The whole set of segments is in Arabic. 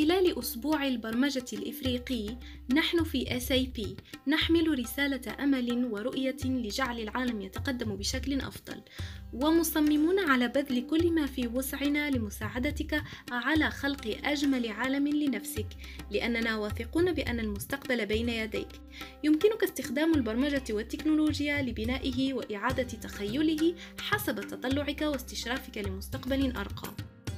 خلال أسبوع البرمجة الإفريقي نحن في SAP نحمل رسالة أمل ورؤية لجعل العالم يتقدم بشكل أفضل. ومصممون على بذل كل ما في وسعنا لمساعدتك على خلق أجمل عالم لنفسك لأننا واثقون بأن المستقبل بين يديك. يمكنك استخدام البرمجة والتكنولوجيا لبنائه وإعادة تخيله حسب تطلعك واستشرافك لمستقبل أرقى.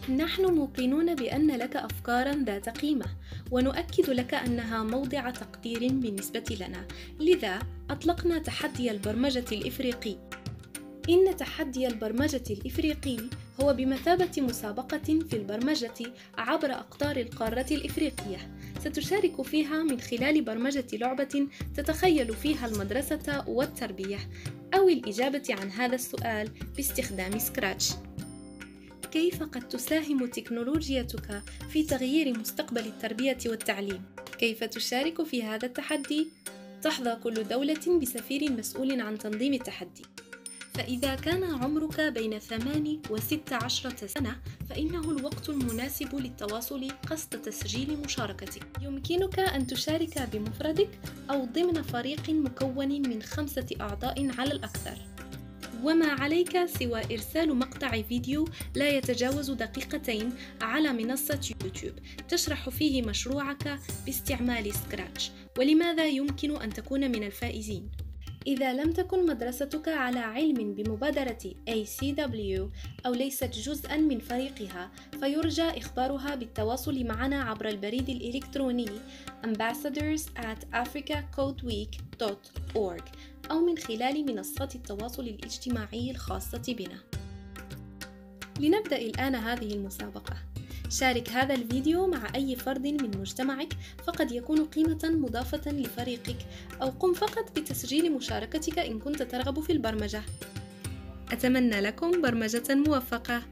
نحن موقنون بأن لك أفكارا ذات قيمة ونؤكد لك أنها موضع تقدير بالنسبة لنا. لذا أطلقنا تحدي البرمجة الإفريقي. إن تحدي البرمجة الإفريقي هو بمثابة مسابقة في البرمجة عبر أقطار القارة الإفريقية. ستشارك فيها من خلال برمجة لعبة تتخيل فيها المدرسة والتربية أو الإجابة عن هذا السؤال باستخدام سكراتش كيف قد تساهم تكنولوجيتك في تغيير مستقبل التربية والتعليم؟ كيف تشارك في هذا التحدي؟ تحظى كل دولة بسفير مسؤول عن تنظيم التحدي فإذا كان عمرك بين ثمان وست عشرة سنة فإنه الوقت المناسب للتواصل قصد تسجيل مشاركتك يمكنك أن تشارك بمفردك أو ضمن فريق مكون من خمسة أعضاء على الأكثر وما عليك سوى إرسال مقطع فيديو لا يتجاوز دقيقتين على منصة يوتيوب. تشرح فيه مشروعك باستعمال Scratch ولماذا يمكن أن تكون من الفائزين؟ إذا لم تكن مدرستك على علم بمبادرة ACW أو ليست جزءا من فريقها فيرجى إخبارها بالتواصل معنا عبر البريد الإلكتروني ambassadors at africacodeweek.org أو من خلال منصات التواصل الاجتماعي الخاصة بنا. لنبدأ الآن هذه المسابقة. شارك هذا الفيديو مع أي فرد من مجتمعك فقد يكون قيمة مضافة لفريقك أو قم فقط بتسجيل مشاركتك إن كنت ترغب في البرمجة. أتمنى لكم برمجة موفقة.